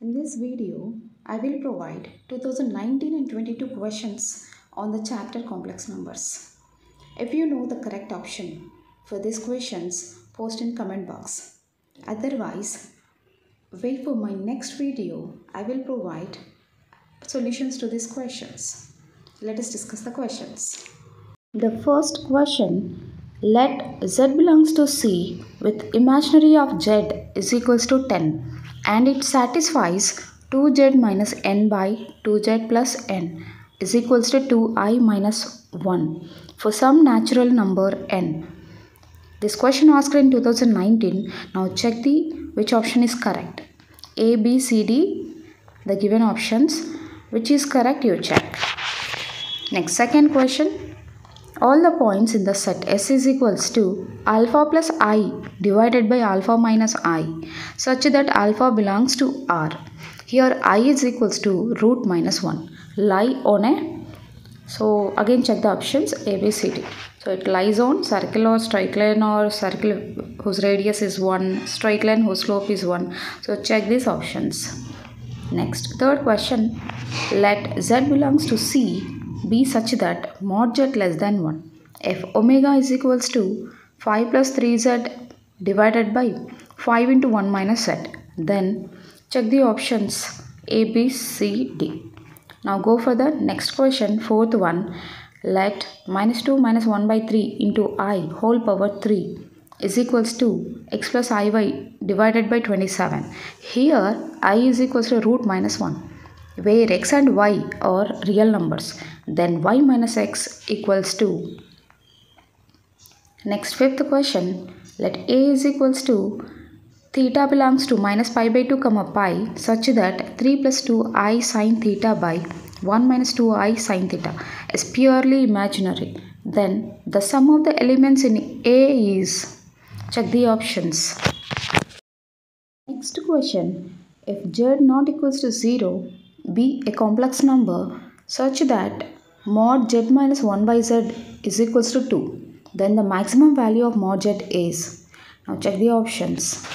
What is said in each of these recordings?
In this video, I will provide 2019 and 22 questions on the chapter complex numbers. If you know the correct option for these questions, post in comment box. Otherwise, wait for my next video. I will provide solutions to these questions. Let us discuss the questions. The first question let z belongs to C with imaginary of z is equals to 10 and it satisfies 2z minus n by 2z plus n is equals to 2i minus 1 for some natural number n. This question was asked in 2019. Now check the which option is correct. A, B, C, D, the given options. Which is correct you check. Next second question. All the points in the set S is equals to alpha plus i divided by alpha minus i such that alpha belongs to R. Here i is equals to root minus 1. Lie on a so again check the options A, B, C, D. So it lies on circle or straight line or circle whose radius is 1, straight line whose slope is 1. So check these options. Next, third question. Let z belongs to C be such that mod z less than 1. If omega is equals to 5 plus 3z divided by 5 into 1 minus z, then check the options A, B, C, D. Now go for the next question, fourth one. Let minus 2 minus 1 by 3 into i whole power 3 is equals to x plus iy divided by 27. Here i is equals to root minus 1 where x and y are real numbers then y minus x equals to next fifth question let a is equals to theta belongs to minus pi by 2 comma pi such that 3 plus 2 i sine theta by 1 minus 2 i sine theta is purely imaginary. Then the sum of the elements in a is check the options. Next question if z not equals to 0 be a complex number such that mod z minus 1 by z is equals to 2 then the maximum value of mod z is now check the options.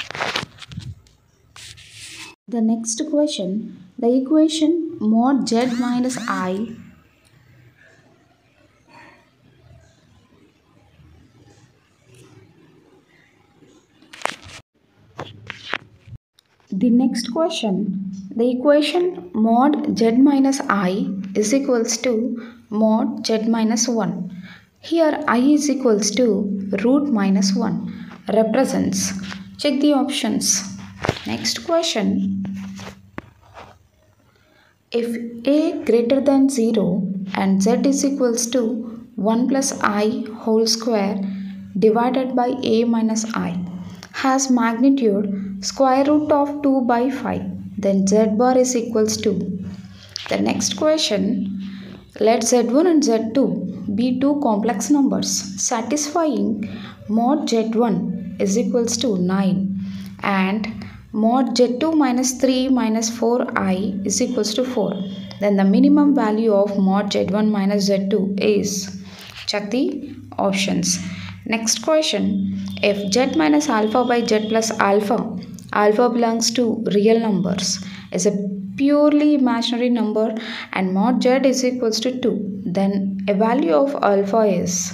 The next question the equation mod z minus i The next question the equation mod z minus i is equals to mod z minus 1. Here i is equals to root minus 1 represents. Check the options. Next question. If a greater than 0 and z is equals to 1 plus i whole square divided by a minus i has magnitude square root of 2 by 5 then z bar is equals to the next question let z1 and z2 be two complex numbers satisfying mod z1 is equals to 9 and mod z2 minus 3 minus 4i is equals to 4 then the minimum value of mod z1 minus z2 is check the options. Next question if z minus alpha by z plus alpha alpha belongs to real numbers. Is a purely imaginary number and mod z is equals to 2 then a value of alpha is.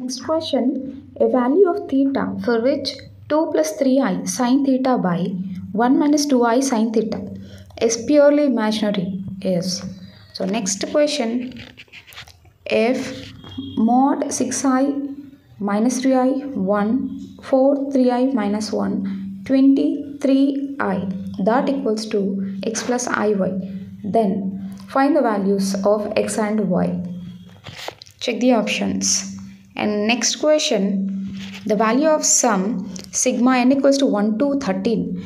Next question. A value of theta for which 2 plus 3i sine theta by 1 minus 2i sine theta is purely imaginary is. So next question. If mod 6i minus 3i 1 4 3i minus 1 23i that equals to x plus iy then find the values of x and y. Check the options. And next question the value of sum sigma n equals to 1 to 13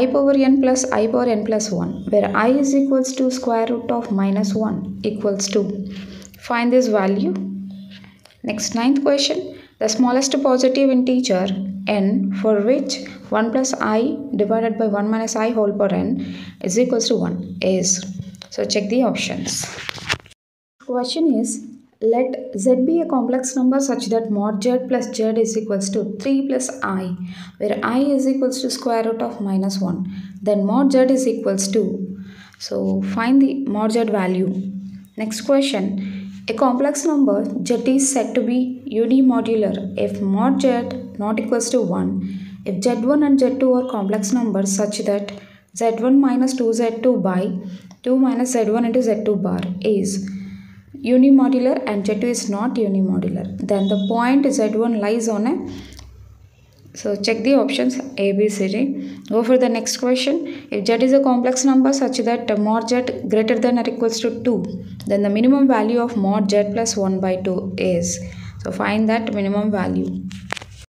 i power n plus i power n plus 1 where i is equals to square root of minus 1 equals to find this value next ninth question. The smallest positive integer n for which 1 plus i divided by 1 minus i whole power n is equals to 1 is. So check the options. Question is let z be a complex number such that mod z plus z is equals to 3 plus i, where i is equals to square root of minus 1. Then mod z is equals to, so find the mod z value. Next question, a complex number z is said to be unimodular if mod z not equals to 1, if z1 and z2 are complex numbers such that z1 minus 2z2 by 2 minus z1 into z2 bar is unimodular and z2 is not unimodular then the point z1 lies on a so check the options a b c d. Go for the next question. If z is a complex number such that mod z greater than or equals to 2 then the minimum value of mod z plus 1 by 2 is. So find that minimum value